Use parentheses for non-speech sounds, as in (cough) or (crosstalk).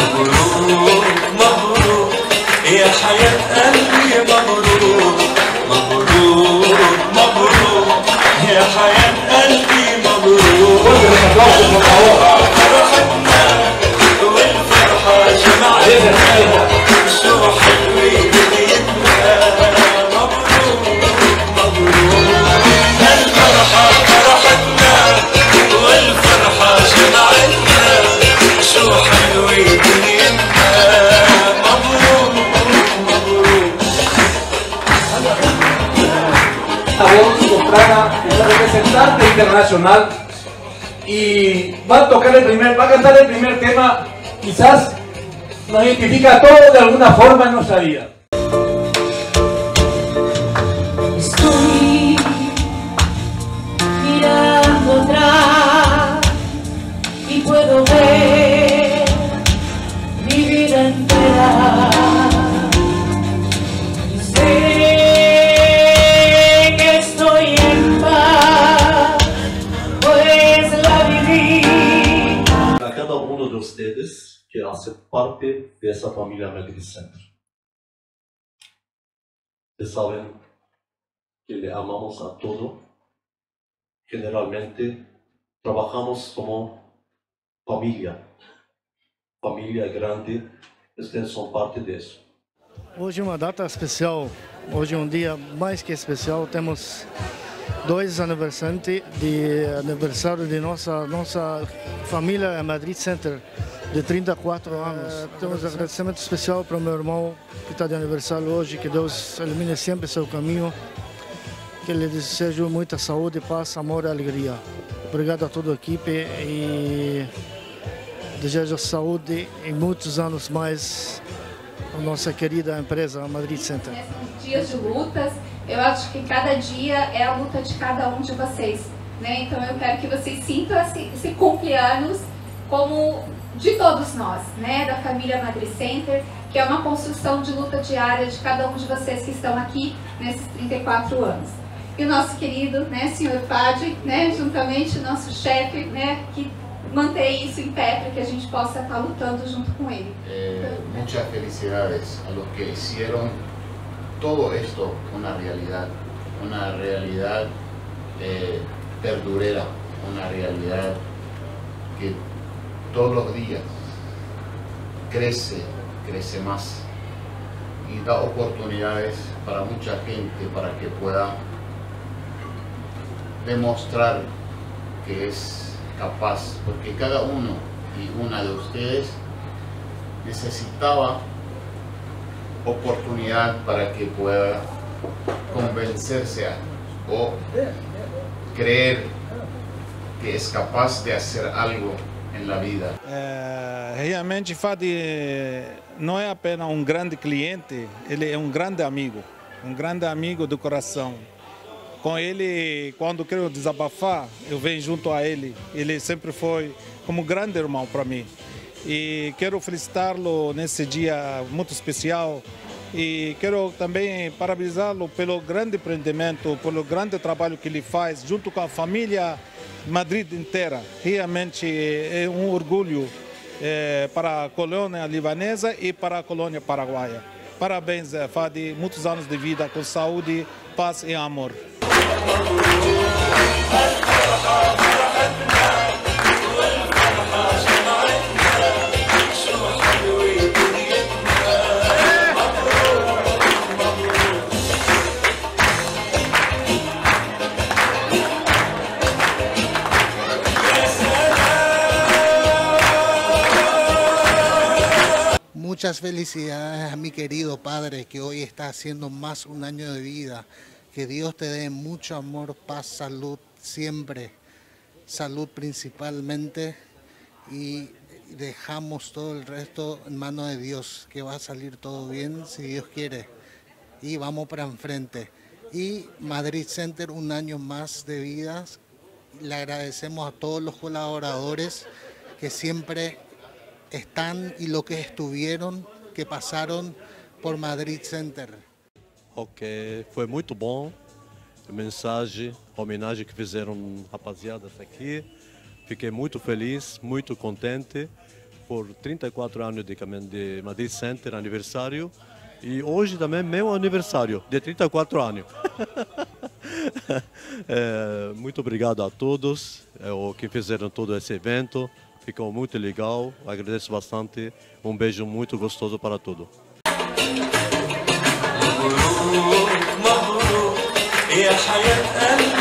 مبروك مبروك يا حياة قلبي مبروك internacional y va a tocar el primer, va a cantar el primer tema, quizás nos identifica a todos de alguna forma en nuestra vida. Cada uno de ustedes que hace parte de esa familia Madrid Center. Ustedes saben que le amamos a todo. Generalmente trabajamos como familia, familia grande. Ustedes son parte de eso. Hoje é uma data especial, hoje é um dia mais que especial. Temos dois aniversários de aniversário de nossa nossa família Madrid Center de 34 anos. Temos um agradecimento especial para o meu irmão que está de aniversário hoje. Que Deus ilumine sempre seu caminho. Que lhe desejo muita saúde, paz, amor e alegria. Obrigado a toda a equipe e desejo saúde e muitos anos mais a nossa querida empresa Madrid Center. dias de lutas. Eu acho que cada dia é a luta de cada um de vocês. Né? Então eu quero que vocês sintam esse, esse como de todos nós, né? da família Madrid Center, que é uma construção de luta diária de cada um de vocês que estão aqui nesses 34 anos. E o nosso querido né, senhor Fadi, né, juntamente nosso chefe, né, que mantém isso em pé para que a gente possa estar lutando junto com ele. Eh, muchas felicidades a los que hicieron todo esto una realidad, una realidad eh, perdurera, una realidad que todos los días crece, crece más y da oportunidades para mucha gente para que pueda demostrar que es capaz, porque cada uno y una de ustedes necesitaba oportunidad para que pueda convencerse o creer que es capaz de hacer algo en la vida. É, realmente Fadi não é apenas um grande cliente, ele é um grande amigo, um grande amigo do coração. Com ele, quando quero desabafar, eu venho junto a ele. Ele sempre foi como um grande irmão para mim. E quero felicitá-lo nesse dia muito especial. E quero também parabenizá-lo pelo grande empreendimento, pelo grande trabalho que ele faz junto com a família Madrid inteira. Realmente é um orgulho eh, para a colônia libanesa e para a colônia paraguaia. Parabéns, eh, Fadi. Muitos anos de vida com saúde, paz e amor. Muchas felicidades a mi querido padre que hoy está haciendo más un año de vida. Que Dios te dé mucho amor, paz, salud siempre. Salud principalmente. Y dejamos todo el resto en manos de Dios. Que va a salir todo bien si Dios quiere. Y vamos para enfrente. Y Madrid Center un año más de vida. Le agradecemos a todos los colaboradores que siempre están y lo que estuvieron, que pasaron por Madrid Center. Ok, foi muito bom mensagem, homenagem que fizeram rapaziadas aqui. Fiquei muito feliz, muito contente por 34 anos de, de Madrid Center, aniversário. E hoje também meu aniversário, de 34 anos. (laughs) É, muito obrigado a todos é, o que fizeram todo esse evento. Ficou muito legal. Agradeço bastante. Um beijo muito gostoso para todos. Yes, I am.